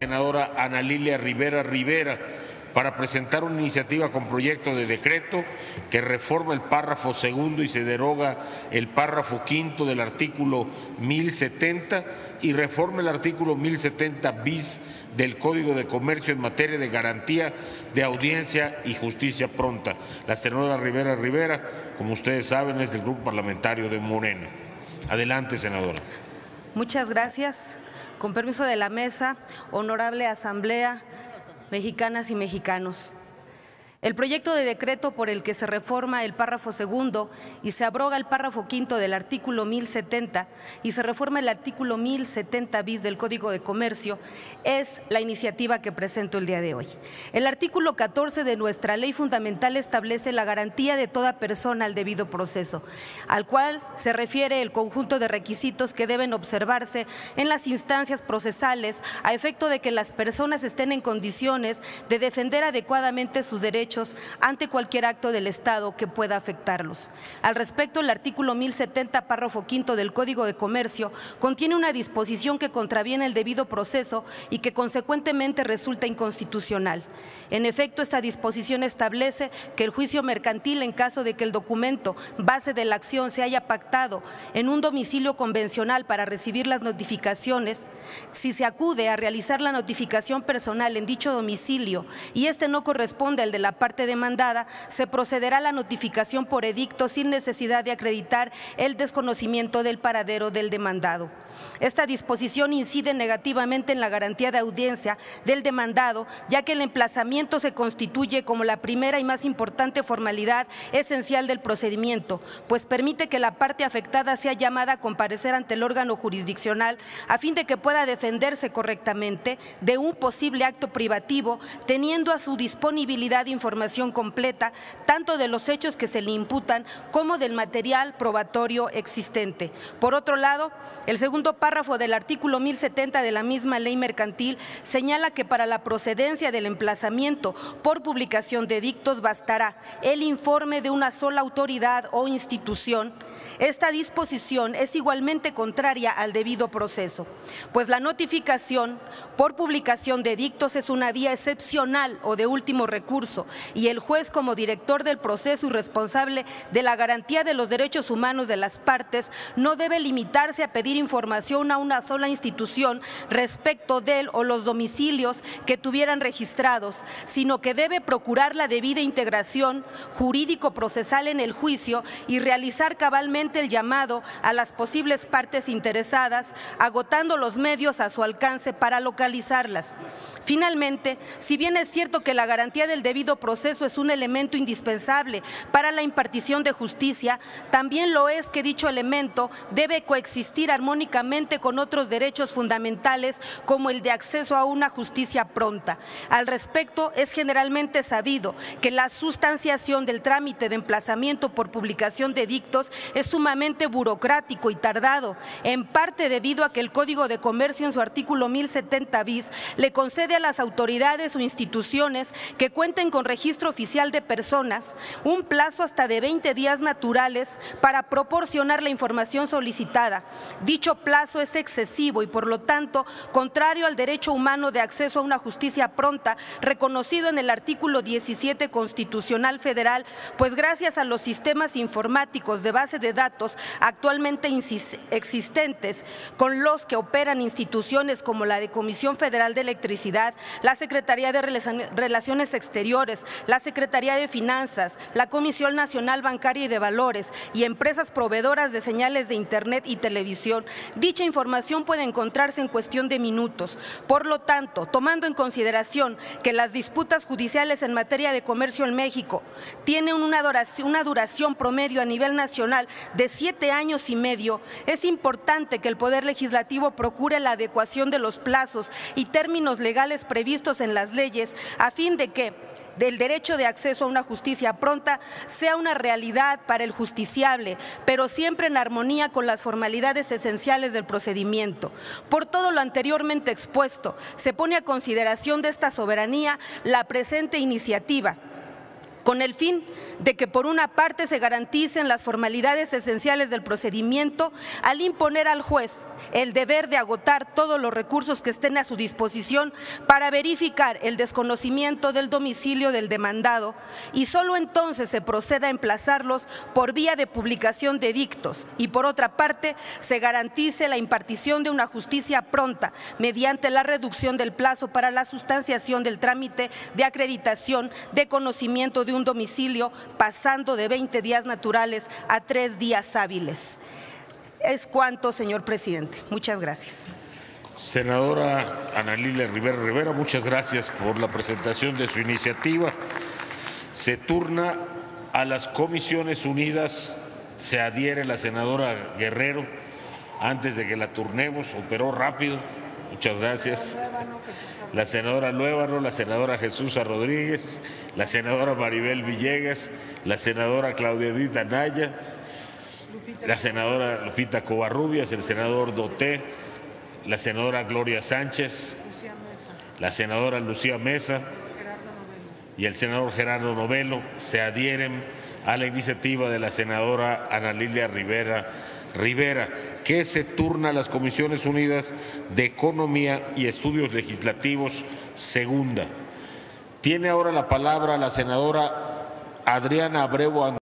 senadora Ana Lilia Rivera Rivera para presentar una iniciativa con proyecto de decreto que reforma el párrafo segundo y se deroga el párrafo quinto del artículo 1070 y reforma el artículo 1070 bis del Código de Comercio en materia de garantía de audiencia y justicia pronta. La senadora Rivera Rivera, como ustedes saben, es del Grupo Parlamentario de Morena. Adelante, senadora. Muchas gracias. Con permiso de la mesa, honorable Asamblea, mexicanas y mexicanos. El proyecto de decreto por el que se reforma el párrafo segundo y se abroga el párrafo quinto del artículo 1070 y se reforma el artículo 1070 bis del Código de Comercio es la iniciativa que presento el día de hoy. El artículo 14 de nuestra ley fundamental establece la garantía de toda persona al debido proceso, al cual se refiere el conjunto de requisitos que deben observarse en las instancias procesales a efecto de que las personas estén en condiciones de defender adecuadamente sus derechos ante cualquier acto del Estado que pueda afectarlos. Al respecto, el artículo 1070, párrafo quinto del Código de Comercio contiene una disposición que contraviene el debido proceso y que consecuentemente resulta inconstitucional. En efecto, esta disposición establece que el juicio mercantil, en caso de que el documento base de la acción se haya pactado en un domicilio convencional para recibir las notificaciones, si se acude a realizar la notificación personal en dicho domicilio y este no corresponde al de la parte demandada, se procederá a la notificación por edicto sin necesidad de acreditar el desconocimiento del paradero del demandado. Esta disposición incide negativamente en la garantía de audiencia del demandado, ya que el emplazamiento se constituye como la primera y más importante formalidad esencial del procedimiento, pues permite que la parte afectada sea llamada a comparecer ante el órgano jurisdiccional a fin de que pueda defenderse correctamente de un posible acto privativo, teniendo a su disponibilidad información completa tanto de los hechos que se le imputan como del material probatorio existente. Por otro lado, el segundo párrafo del artículo 1070 de la misma ley mercantil señala que para la procedencia del emplazamiento por publicación de dictos bastará el informe de una sola autoridad o institución esta disposición es igualmente contraria al debido proceso, pues la notificación por publicación de dictos es una vía excepcional o de último recurso y el juez como director del proceso y responsable de la garantía de los derechos humanos de las partes no debe limitarse a pedir información a una sola institución respecto de él o los domicilios que tuvieran registrados, sino que debe procurar la debida integración jurídico-procesal en el juicio y realizar cabalmente el llamado a las posibles partes interesadas, agotando los medios a su alcance para localizarlas. Finalmente, si bien es cierto que la garantía del debido proceso es un elemento indispensable para la impartición de justicia, también lo es que dicho elemento debe coexistir armónicamente con otros derechos fundamentales como el de acceso a una justicia pronta. Al respecto, es generalmente sabido que la sustanciación del trámite de emplazamiento por publicación de dictos es sumamente burocrático y tardado, en parte debido a que el Código de Comercio en su artículo 1070 bis le concede a las autoridades o instituciones que cuenten con registro oficial de personas un plazo hasta de 20 días naturales para proporcionar la información solicitada. Dicho plazo es excesivo y por lo tanto contrario al derecho humano de acceso a una justicia pronta reconocido en el artículo 17 constitucional federal, pues gracias a los sistemas informáticos de base de datos actualmente existentes con los que operan instituciones como la de Comisión Federal de Electricidad, la Secretaría de Relaciones Exteriores, la Secretaría de Finanzas, la Comisión Nacional Bancaria y de Valores y empresas proveedoras de señales de Internet y televisión, dicha información puede encontrarse en cuestión de minutos. Por lo tanto, tomando en consideración que las disputas judiciales en materia de comercio en México tienen una duración, una duración promedio a nivel nacional de siete años y medio, es importante que el Poder Legislativo procure la adecuación de los plazos y términos legales previstos en las leyes a fin de que del derecho de acceso a una justicia pronta sea una realidad para el justiciable, pero siempre en armonía con las formalidades esenciales del procedimiento. Por todo lo anteriormente expuesto, se pone a consideración de esta soberanía la presente iniciativa con el fin de que por una parte se garanticen las formalidades esenciales del procedimiento al imponer al juez el deber de agotar todos los recursos que estén a su disposición para verificar el desconocimiento del domicilio del demandado y solo entonces se proceda a emplazarlos por vía de publicación de dictos. Y por otra parte se garantice la impartición de una justicia pronta mediante la reducción del plazo para la sustanciación del trámite de acreditación de conocimiento de un domicilio pasando de 20 días naturales a tres días hábiles. Es cuanto, señor presidente. Muchas gracias. Senadora Ana Lilia Rivera Rivera, muchas gracias por la presentación de su iniciativa. Se turna a las comisiones unidas, se adhiere la senadora Guerrero. Antes de que la turnemos, operó rápido. Muchas gracias. La senadora Luévano, la senadora Jesús Rodríguez, la senadora Maribel Villegas, la senadora Claudia Edith Anaya, la senadora Lupita Covarrubias, el senador Doté, la senadora Gloria Sánchez, la senadora Lucía Mesa y el senador Gerardo Novelo se adhieren a la iniciativa de la senadora Ana Lilia Rivera Rivera, que se turna a las Comisiones Unidas de Economía y Estudios Legislativos, segunda. Tiene ahora la palabra la senadora Adriana Abreu